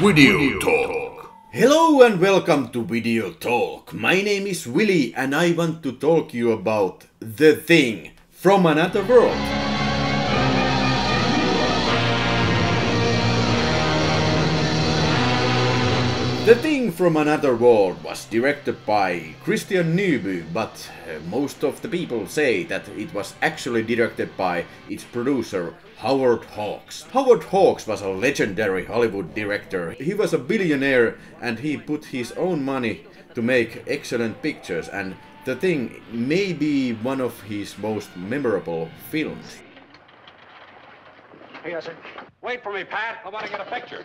Video Talk. Hello and welcome to Video Talk. My name is Willy and I want to talk you about The Thing from another world. From Another World was directed by Christian Nyby, but uh, most of the people say that it was actually directed by its producer Howard Hawks. Howard Hawks was a legendary Hollywood director. He was a billionaire and he put his own money to make excellent pictures and The Thing may be one of his most memorable films. Hey, Yes, sir. Wait for me, Pat. I want to get a picture.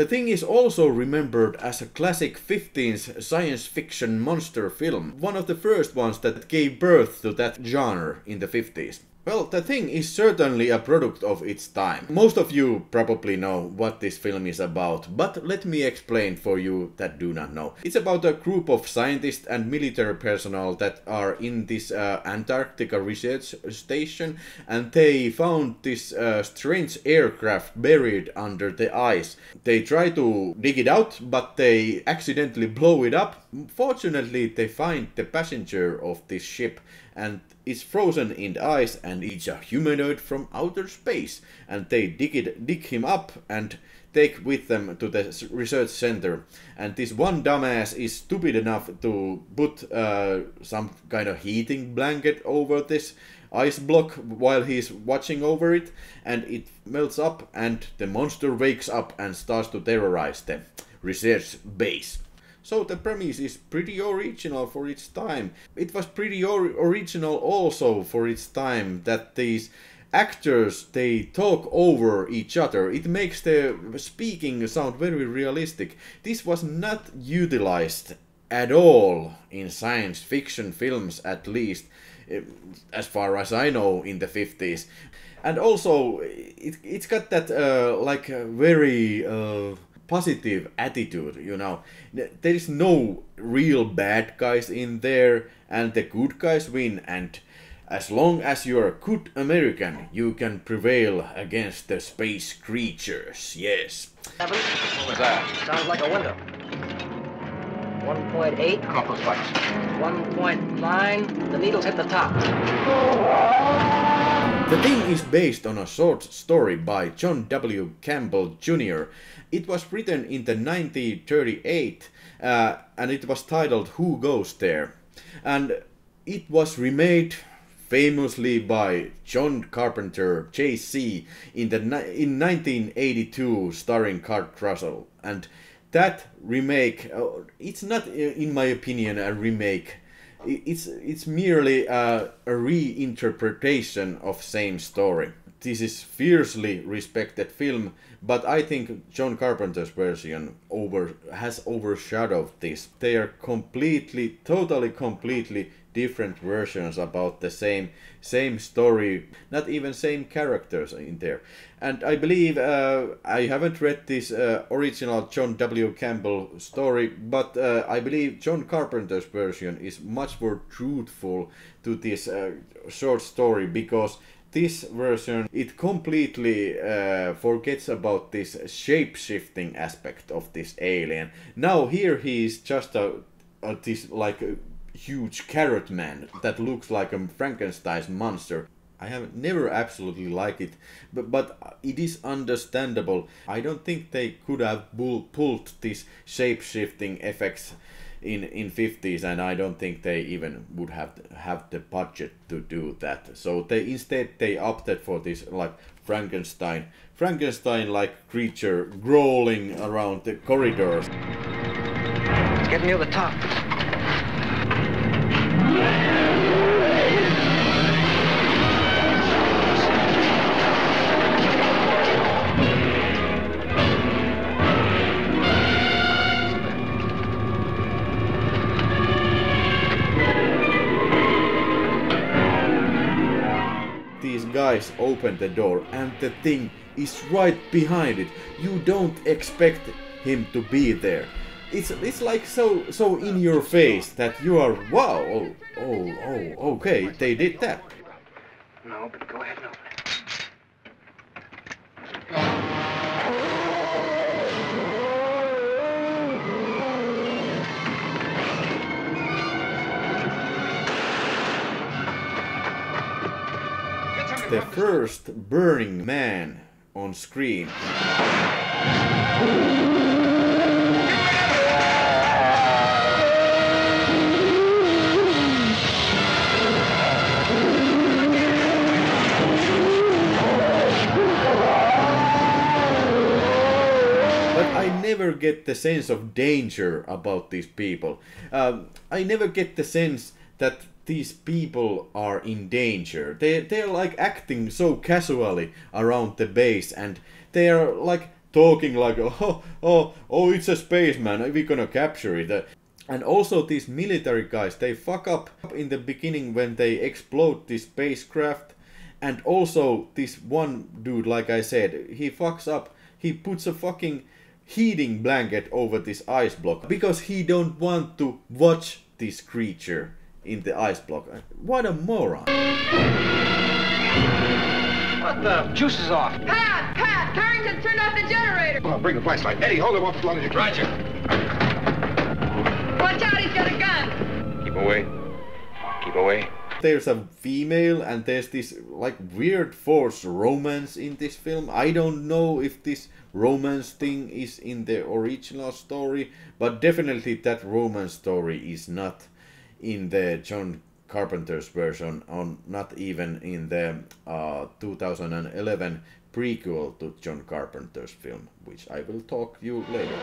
The Thing is also remembered as a classic 15th science fiction monster film, one of the first ones that gave birth to that genre in the 50s. Well, The Thing is certainly a product of its time. Most of you probably know what this film is about, but let me explain for you that do not know. It's about a group of scientists and military personnel that are in this uh, Antarctica research station and they found this uh, strange aircraft buried under the ice. They try to dig it out, but they accidentally blow it up. Fortunately, they find the passenger of this ship and is frozen in the ice and it's a humanoid from outer space. And they dig it dig him up and take with them to the research center. And this one dumbass is stupid enough to put uh, some kind of heating blanket over this ice block while he's watching over it. And it melts up and the monster wakes up and starts to terrorize the research base so the premise is pretty original for its time. It was pretty or- original also for its time that these actors they talk over each other. It makes the speaking sound very realistic. This was not utilized at all in science fiction films at least eh, as far as I know in the 50s. And also it, it's got that uh, like very uh, positive attitude you know there is no real bad guys in there and the good guys win and as long as you're a good american you can prevail against the space creatures yes What was that? Sounds like a window. 1.8, Come up those lights. 1.9. The needles hit the top. The Thing is based on a short story by John W. Campbell Jr. It was written in the 1938 uh, and it was titled Who Goes There? And it was remade famously by John Carpenter JC in the in 1982 starring Kurt Russell. And that remake uh, it's not uh, in my opinion a remake. It's it's merely a, a reinterpretation of same story this is fiercely respected film but i think john carpenter's version over has overshadowed this. They are completely totally completely different versions about the same same story not even same characters in there. And i believe uh, i haven't read this uh, original john w. Campbell story but uh, i believe john carpenter's version is much more truthful to this uh, short story because this version it completely uh, forgets about this shape shifting aspect of this alien now here he is just a, a this like a huge carrot man that looks like a frankenstein's monster I have never absolutely liked it, but but it is understandable. I don't think they could have pulled this shape shifting effects in in 50s, and I don't think they even would have have the budget to do that. So they instead they opted for this like Frankenstein Frankenstein like creature crawling around the corridors. It's getting near the top. These guys open the door and the thing is right behind it. You don't expect him to be there. It's it's like so so in your face that you are wow oh oh oh okay they did that. No, but go ahead and open it. The first Burning Man on screen. But I never get the sense of danger about these people. Um, I never get the sense that these people are in danger. They they're like acting so casually around the base, and they are like talking like oh oh oh it's a spaceman. We're gonna capture it. And also these military guys, they fuck up in the beginning when they explode this spacecraft. And also this one dude, like I said, he fucks up. He puts a fucking heating blanket over this ice block because he don't want to watch this creature in the ice block. What a moron. What the? Juice is off. Pat! Pat! Carrington turned off the generator! Come on, bring the flashlight. Eddie, hold him off as long as you can. Roger. Watch out, he's got a gun! Keep away. Keep away. There's a female and there's this like weird forced romance in this film. I don't know if this romance thing is in the original story, but definitely that romance story is not in the John Carpenter's version, on not even in the uh, 2011 prequel to John Carpenter's film, which I will talk you later.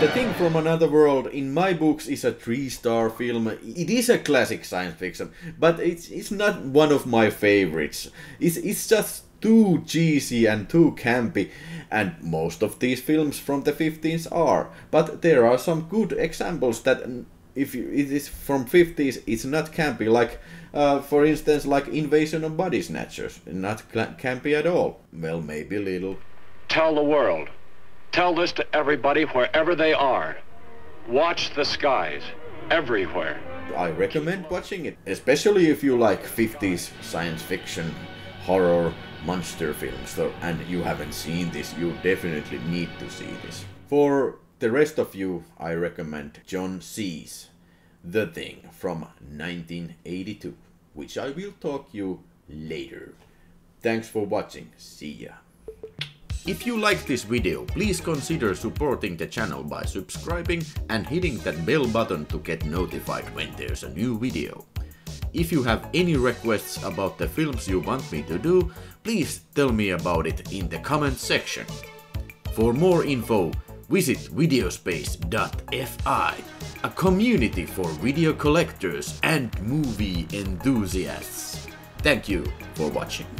The Thing from Another World in my books is a three-star film. It is a classic science fiction, but it's it's not one of my favorites. It's it's just too cheesy and too campy, and most of these films from the 50s are. But there are some good examples that if you, it is from 50s, it's not campy. Like, uh, for instance, like Invasion of Body Snatchers, not campy at all. Well, maybe a little. Tell the world. Tell this to everybody wherever they are. Watch the skies. Everywhere. I recommend watching it, especially if you like 50s science fiction, horror, monster films. So, and you haven't seen this, you definitely need to see this. For the rest of you, I recommend John C's The Thing from 1982, which I will talk you later. Thanks for watching. See ya. If you like this video, please consider supporting the channel by subscribing and hitting that bell button to get notified when there's a new video. If you have any requests about the films you want me to do, please tell me about it in the comment section. For more info, visit videospace.fi, a community for video collectors and movie enthusiasts. Thank you for watching.